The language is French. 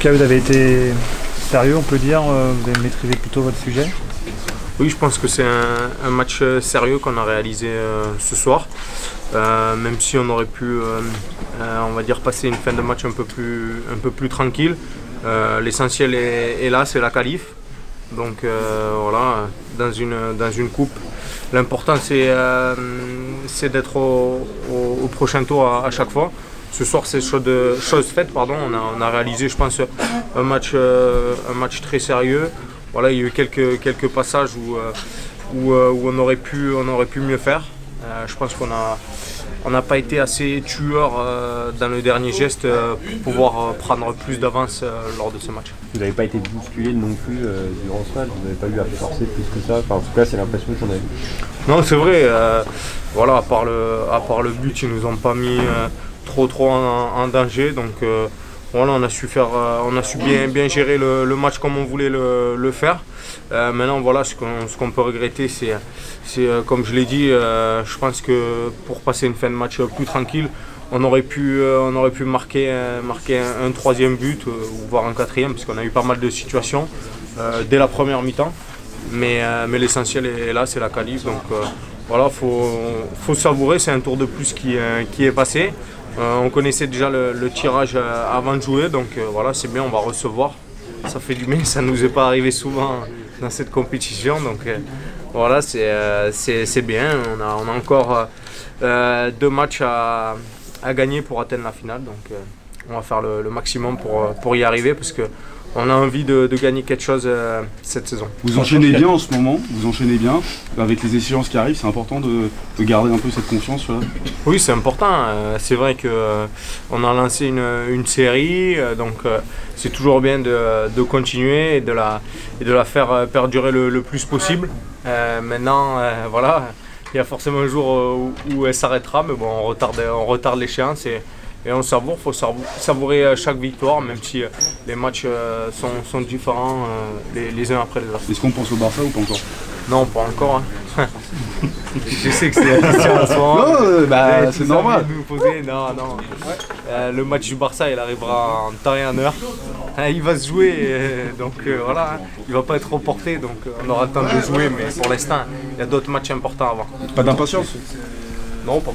Cas, vous avez été sérieux, on peut dire. euh, Vous avez maîtrisé plutôt votre sujet. Oui, je pense que c'est un, match euh, sérieux qu'on a réalisé euh, ce soir. Même si on aurait pu, on va dire, passer une fin de match un peu plus, un peu plus tranquille. L'essentiel est, là, c'est la qualif. Donc voilà, dans une, dans une coupe, l'important c'est d'être au, prochain tour à chaque fois. Ce soir, c'est chose, faite, pardon. On a, on a réalisé, je pense, un match, euh, un match très sérieux. Voilà, il y a eu quelques, quelques passages où, euh, où, euh, où on, aurait pu, on aurait pu mieux faire. Je pense qu'on a, on n'a pas été assez tueur euh, dans le dernier geste euh, pour pouvoir euh, prendre plus d'avance lors de ce match. Vous n'avez pas été bousculé non plus durant ce match, vous n'avez pas eu à forcer plus que ça. Enfin, en tout cas, c'est l'impression qu'on a eu. Non, c'est vrai. voilà, à part, le, à part le but, ils nous ont pas mis trop trop en, danger. Donc euh, voilà, on a su faire, euh, on a su bien, bien gérer le, match comme on voulait le, faire. Euh, maintenant, voilà, ce qu'on peut regretter, c'est, comme je l'ai dit, je pense que pour passer une fin de match plus tranquille, on aurait pu, on aurait pu marquer, marquer un, troisième but, voire un quatrième, parce qu'on a eu pas mal de situations dès la première mi-temps. Mais, mais l'essentiel est là, c'est la qualif. Donc voilà, il faut, faut savourer. C'est un tour de plus qui, euh, est passé. Euh, on connaissait déjà le, tirage euh, avant de jouer, donc voilà, c'est bien, on va recevoir. Ça fait du bien, ça ne nous est pas arrivé souvent dans cette compétition. Donc voilà, c'est bien. On a, on a encore deux matchs à, à gagner pour atteindre la finale. Donc on va faire le, le maximum pour, pour y arriver parce que on a envie de, de gagner quelque chose euh, cette saison. Vous enchaînez bien en ce moment, vous enchaînez bien. Avec les échéances qui arrivent, c'est important de, de garder un peu cette confiance. Oui, c'est important. Euh, c'est vrai que euh, on a lancé une, une série, donc c'est toujours bien de, de continuer et de la, et de la faire perdurer le, le plus possible. Maintenant, voilà, il y a forcément un jour où, où elle s'arrêtera, mais bon, on retarde, on retarde l'échéance et, et on savoure. Il faut savou- savourer euh, chaque victoire, même si euh, les matchs euh, sont, sont différents euh, les, les uns après les autres. Est-ce qu'on pense au Barça ou pas encore? Non, pas encore. hein. Je sais que c'est la question en ce moment. Non, bah, c'est normal. nous poser. Non, non. Euh, le match du Barça, il arrivera en temps et en heure. Hein, il va se jouer, euh, donc euh, voilà. Il va pas être reporté, donc euh, on aura le temps de jouer. Mais pour l'instant, il y a d'autres matchs importants avant. Pas d'impatience? Non, pas